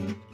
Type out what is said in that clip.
Mm-hmm.